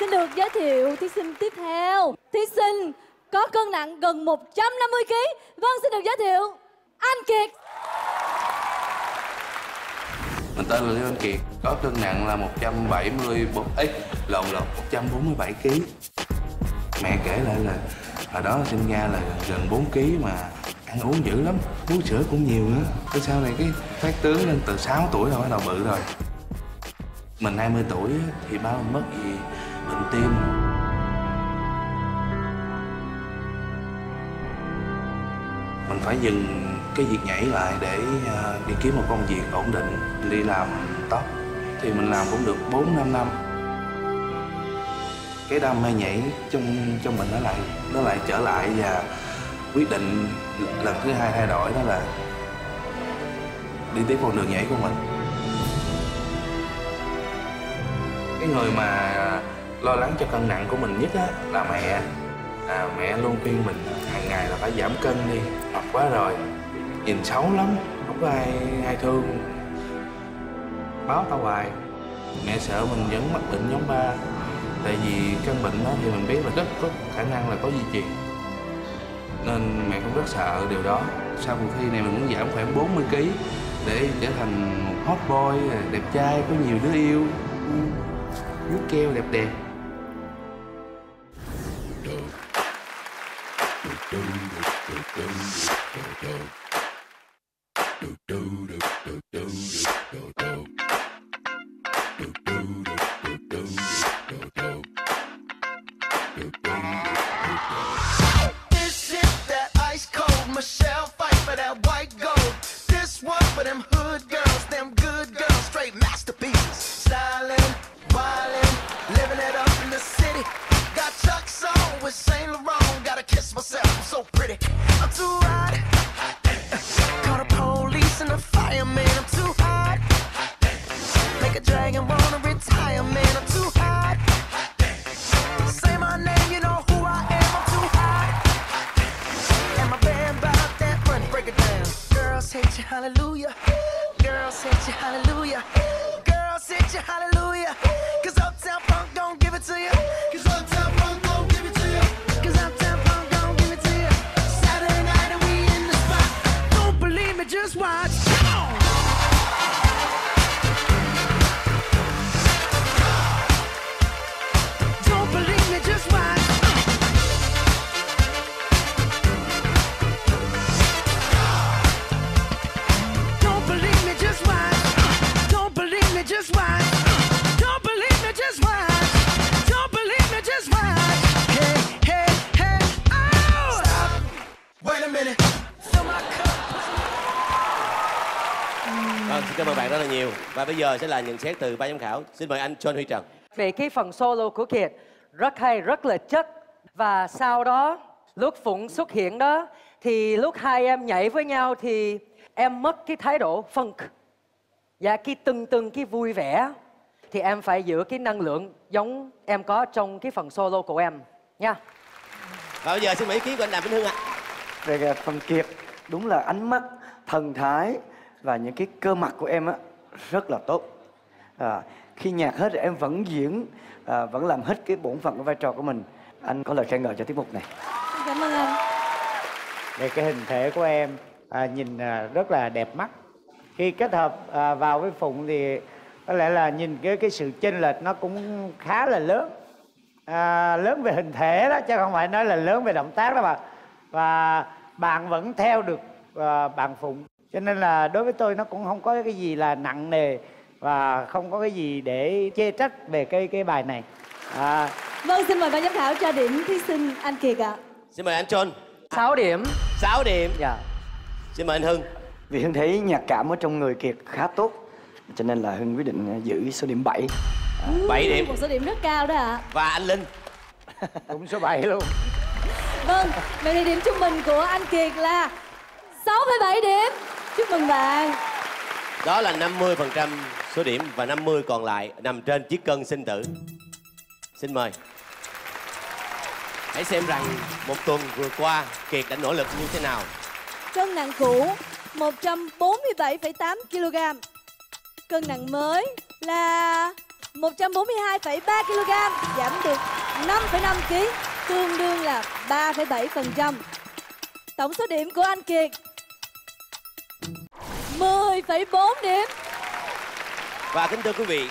Xin được giới thiệu thí sinh tiếp theo Thí sinh có cân nặng gần 150 kg Vâng xin được giới thiệu Anh Kiệt Mình tên là Lưu Anh Kiệt, có cân nặng là 174x lộn lộn 147 kg. Mẹ kể lại là hồi đó sinh ra là gần 4 kg mà ăn uống dữ lắm, uống sữa cũng nhiều nữa. Tới sau này cái phát tướng lên từ 6 tuổi rồi bắt đầu bự rồi. Mình 20 tuổi thì ba mình mất vì bệnh tim. Mình phải dừng cái việc nhảy lại để à, đi kiếm một công việc ổn định, đi làm tóc. Thì mình làm cũng được 4 5 năm. Cái đam mê nhảy trong trong mình nó lại nó lại trở lại và quyết định lần thứ hai thay đổi đó là đi tiếp con đường nhảy của mình. Cái người mà à, lo lắng cho cân nặng của mình nhất á là mẹ. À, mẹ luôn khuyên mình hàng ngày là phải giảm cân đi mập quá rồi. Nhìn xấu lắm không có ai ai thương. Báo tao hoài. Mẹ sợ mình vẫn mắc bệnh giống ba. Tại vì căn bệnh đó thì mình biết là rất có khả năng là có di truyền. Nên mẹ cũng rất sợ điều đó. Sau cuộc thi này mình muốn giảm khoảng 40 kg để trở thành một hot boy à, đẹp trai có nhiều đứa yêu nước keo đẹp đẹp do sit you hallelujah. Girl, sit you hallelujah. Just watch. Don't believe me, just watch. Don't believe me, just watch. Hey, hey, hey, oh! Stop. Wait a minute. Fill my cup. Vâng, xin cảm ơn bạn rất là nhiều. Và bây giờ sẽ là nhận xét từ ban giám khảo. Xin mời anh John Huy Trần. về cái phần solo của Kiệt rất hay rất là chất và sau đó lúc Phụng xuất hiện đó thì lúc hai em nhảy với nhau thì em mất cái thái độ funk và cái từng từng cái vui vẻ thì em phải giữ cái năng lượng giống em có trong cái phần solo của em nha. Và bây giờ xin mời ý kiến của anh Đàm Vĩnh Hưng ạ. về cái phần kiệt đúng là ánh mắt thần thái và những cái cơ mặt của em á rất là tốt. À, khi nhạc hết rồi em vẫn diễn à, vẫn làm hết cái bổn phận của vai trò của mình. Anh có lời khen ngợi cho tiết mục này. Xin cảm ơn anh. Về cái hình thể của em à, nhìn à, rất là đẹp mắt khi kết hợp à, vào với phụng thì có lẽ là nhìn cái cái sự chênh lệch nó cũng khá là lớn. À, lớn về hình thể đó chứ không phải nói là lớn về động tác đó mà và bạn vẫn theo được à, bạn phụng. Cho nên là đối với tôi nó cũng không có cái gì là nặng nề và không có cái gì để chê trách về cái cái bài này. À, Vâng xin mời ban giám khảo cho điểm thí sinh anh Kiệt ạ. Xin mời anh John. 6 điểm. 6 điểm. dạ. Xin mời anh Hưng. Vì hưng thấy nhạc cảm ở trong người kiệt khá tốt cho nên là hưng quyết định à, giữ số điểm 7 7 điểm. Một số điểm rất cao đó ạ Và anh Linh. cũng số 7 luôn Vâng, vậy thì điểm trung bình của anh Kiệt là 6,7 điểm Chúc mừng bạn Đó là 50% số điểm và 50 còn lại nằm trên chiếc cân sinh tử. Xin mời. Hãy xem rằng một tuần vừa qua Kiệt đã nỗ lực như thế nào. Cân nặng cũ 147,8 kg Cân nặng mới là 142,3 kg giảm được 5,5 kg tương đương là 3,7%. Tổng số điểm của anh Kiệt 10,4 điểm. Và kính thưa quý vị,